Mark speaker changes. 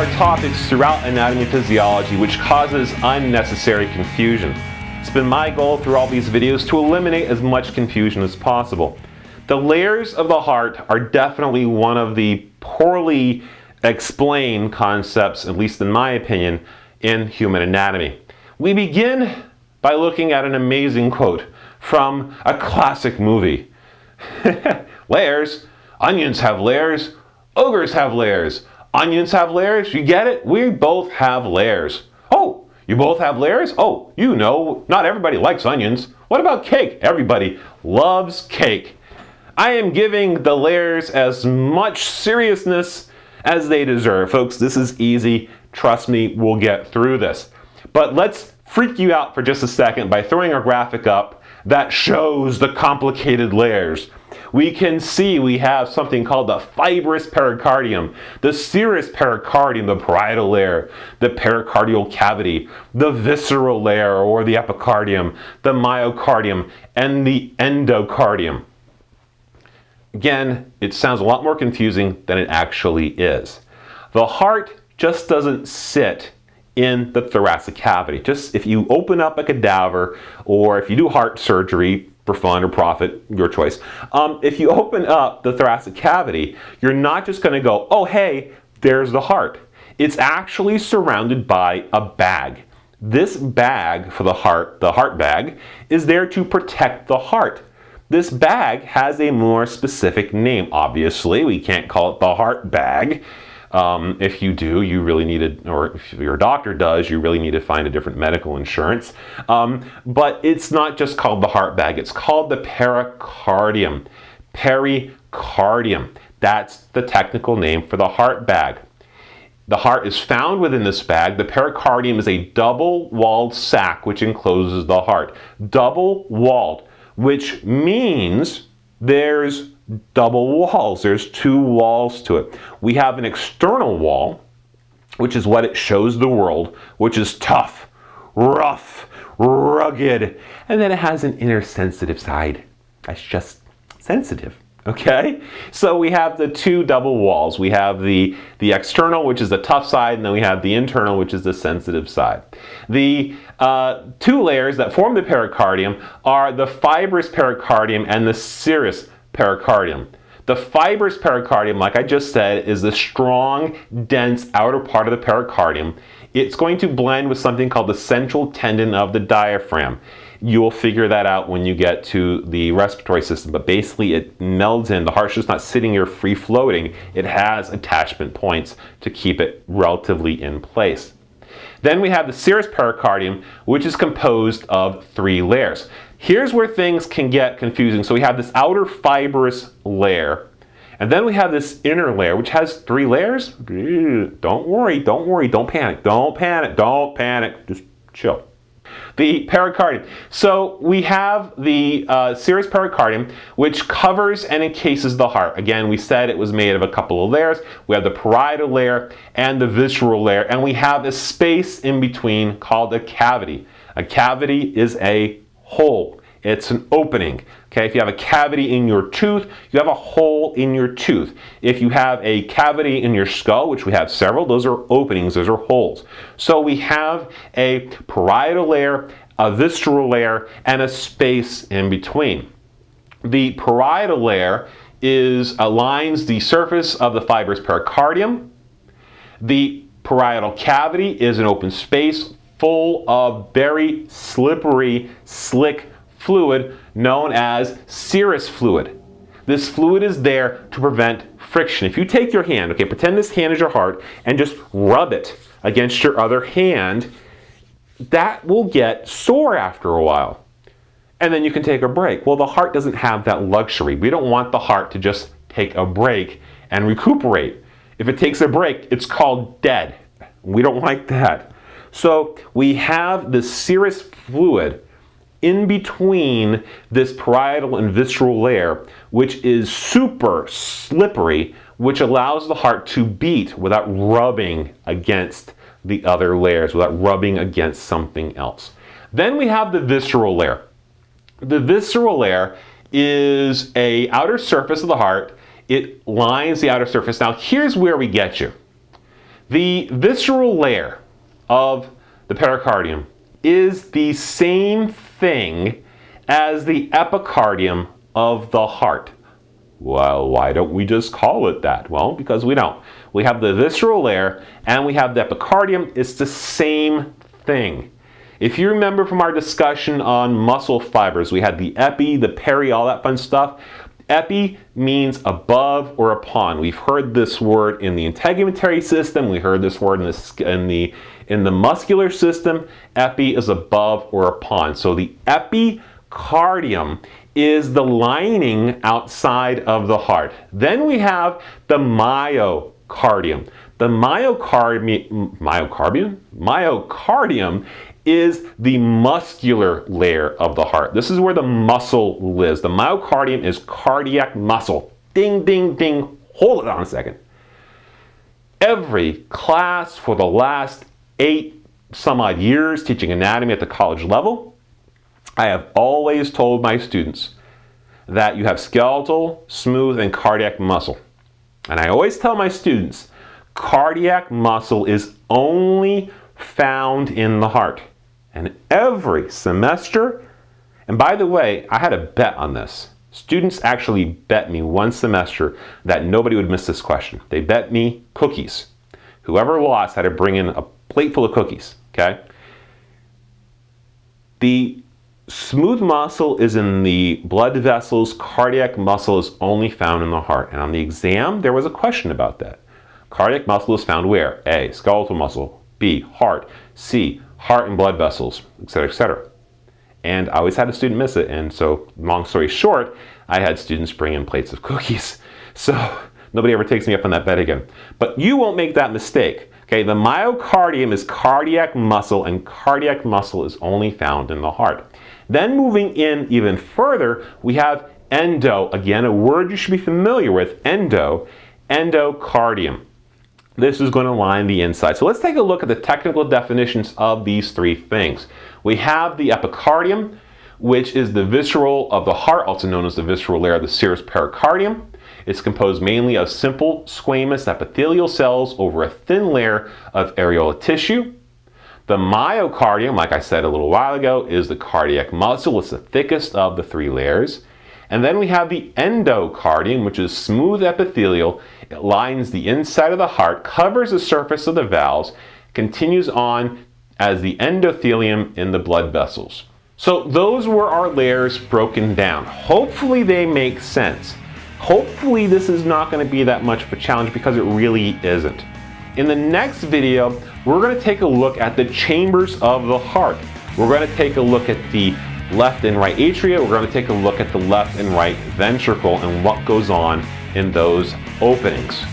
Speaker 1: are topics throughout anatomy and physiology which causes unnecessary confusion. It's been my goal through all these videos to eliminate as much confusion as possible. The layers of the heart are definitely one of the poorly explained concepts, at least in my opinion, in human anatomy. We begin by looking at an amazing quote from a classic movie. layers? Onions have layers. Ogres have layers. Onions have layers. You get it? We both have layers. Oh, you both have layers? Oh, you know, not everybody likes onions. What about cake? Everybody loves cake. I am giving the layers as much seriousness as they deserve. Folks, this is easy. Trust me, we'll get through this. But let's freak you out for just a second by throwing a graphic up that shows the complicated layers. We can see we have something called the fibrous pericardium, the serous pericardium, the parietal layer, the pericardial cavity, the visceral layer or the epicardium, the myocardium, and the endocardium. Again, it sounds a lot more confusing than it actually is. The heart just doesn't sit in the thoracic cavity. Just if you open up a cadaver or if you do heart surgery for fun or profit, your choice, um, if you open up the thoracic cavity, you're not just going to go, oh, hey, there's the heart. It's actually surrounded by a bag. This bag for the heart, the heart bag, is there to protect the heart. This bag has a more specific name. Obviously, we can't call it the heart bag. Um, if you do, you really need to, or if your doctor does, you really need to find a different medical insurance. Um, but it's not just called the heart bag, it's called the pericardium. Pericardium. That's the technical name for the heart bag. The heart is found within this bag. The pericardium is a double walled sac which encloses the heart. Double walled which means there's double walls. There's two walls to it. We have an external wall, which is what it shows the world, which is tough, rough, rugged, and then it has an inner sensitive side. That's just sensitive. Okay, so we have the two double walls. We have the, the external, which is the tough side, and then we have the internal, which is the sensitive side. The uh, two layers that form the pericardium are the fibrous pericardium and the serous pericardium. The fibrous pericardium, like I just said, is the strong, dense outer part of the pericardium. It's going to blend with something called the central tendon of the diaphragm. You'll figure that out when you get to the respiratory system, but basically it melds in. The heart's just not sitting here free floating. It has attachment points to keep it relatively in place. Then we have the serous pericardium, which is composed of three layers. Here's where things can get confusing. So we have this outer fibrous layer, and then we have this inner layer, which has three layers. Don't worry, don't worry, don't panic, don't panic, don't panic, just chill. The pericardium. So we have the uh, serous pericardium, which covers and encases the heart. Again, we said it was made of a couple of layers. We have the parietal layer and the visceral layer, and we have a space in between called a cavity. A cavity is a hole. It's an opening. Okay, if you have a cavity in your tooth, you have a hole in your tooth. If you have a cavity in your skull, which we have several, those are openings, those are holes. So we have a parietal layer, a visceral layer, and a space in between. The parietal layer is aligns the surface of the fibrous pericardium. The parietal cavity is an open space full of very slippery, slick fluid known as serous fluid. This fluid is there to prevent friction. If you take your hand, okay, pretend this hand is your heart, and just rub it against your other hand, that will get sore after a while. And then you can take a break. Well, the heart doesn't have that luxury. We don't want the heart to just take a break and recuperate. If it takes a break, it's called dead. We don't like that. So we have the serous fluid in between this parietal and visceral layer, which is super slippery, which allows the heart to beat without rubbing against the other layers, without rubbing against something else. Then we have the visceral layer. The visceral layer is a outer surface of the heart. It lines the outer surface. Now here's where we get you. The visceral layer of the pericardium is the same thing as the epicardium of the heart. Well, why don't we just call it that? Well, because we don't. We have the visceral layer and we have the epicardium. It's the same thing. If you remember from our discussion on muscle fibers, we had the epi, the peri, all that fun stuff. Epi means above or upon. We've heard this word in the integumentary system. We heard this word in the, in the, in the muscular system. Epi is above or upon. So the epicardium is the lining outside of the heart. Then we have the myocardium. The myocardium, myocardium, myocardium is the muscular layer of the heart. This is where the muscle lives. The myocardium is cardiac muscle. Ding, ding, ding. Hold it on a second. Every class for the last eight some odd years teaching anatomy at the college level, I have always told my students that you have skeletal, smooth, and cardiac muscle. And I always tell my students, cardiac muscle is only found in the heart. And every semester, and by the way, I had a bet on this. Students actually bet me one semester that nobody would miss this question. They bet me cookies. Whoever lost had to bring in a plate full of cookies, okay? The smooth muscle is in the blood vessels, cardiac muscle is only found in the heart. And on the exam, there was a question about that. Cardiac muscle is found where? A, skeletal muscle. B, heart. C, heart and blood vessels, etc., etc. And I always had a student miss it. And so, long story short, I had students bring in plates of cookies. So nobody ever takes me up on that bet again. But you won't make that mistake. Okay, the myocardium is cardiac muscle, and cardiac muscle is only found in the heart. Then moving in even further, we have endo. Again, a word you should be familiar with, endo, endocardium. This is going to line the inside. So let's take a look at the technical definitions of these three things. We have the epicardium, which is the visceral of the heart, also known as the visceral layer of the serous pericardium. It's composed mainly of simple squamous epithelial cells over a thin layer of areolar tissue. The myocardium, like I said a little while ago, is the cardiac muscle. It's the thickest of the three layers. And then we have the endocardium, which is smooth epithelial. It lines the inside of the heart, covers the surface of the valves, continues on as the endothelium in the blood vessels. So those were our layers broken down. Hopefully they make sense. Hopefully this is not going to be that much of a challenge because it really isn't. In the next video, we're going to take a look at the chambers of the heart. We're going to take a look at the left and right atria. We're going to take a look at the left and right ventricle and what goes on in those openings.